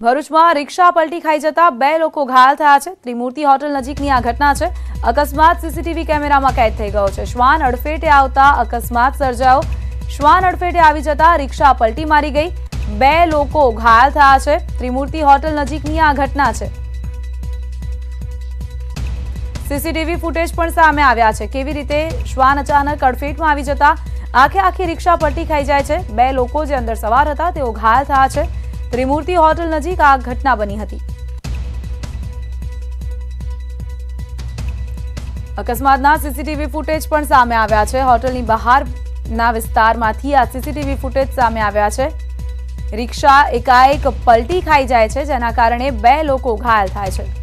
ભરૂચમાં રિક્ષા પલટી ખાઈ જતા બે લોકો ઘાયલ થયા છે ત્રિમૂર્તિ હોટલ નજીકની આ ઘટના છે અકસ્માત સીસીટીવી કેમેરામાં કેદ થઈ ગયો છે શ્વાન અડફેટે આવતા અકસ્માત સર્જાયો શ્વાન અડફેટે આવી જતા રિક્ષા પલટી મારી ગઈ બે લોકો ઘાયલ થયા છે ત્રિમૂર્તિ હોટલ નજીકની આ ઘટના છે સીસીટીવી ફૂટેજ પણ સામે આવ્યા છે કેવી રીતે શ્વાન અચાનક અડફેટમાં આવી જતા આખે આખી રિક્ષા પલટી ખાઈ જાય છે બે લોકો જે અંદર સવાર હતા તેઓ ઘાયલ થયા છે ત્રિમૂર્તિ હોટલ નજીક આ ઘટના બની હતી અકસ્માતના સીસીટીવી ફૂટેજ પણ સામે આવ્યા છે હોટલની બહારના વિસ્તારમાંથી આ સીસીટીવી ફૂટેજ સામે આવ્યા છે રિક્ષા એકાએક પલટી ખાઈ જાય છે જેના કારણે બે લોકો ઘાયલ થાય છે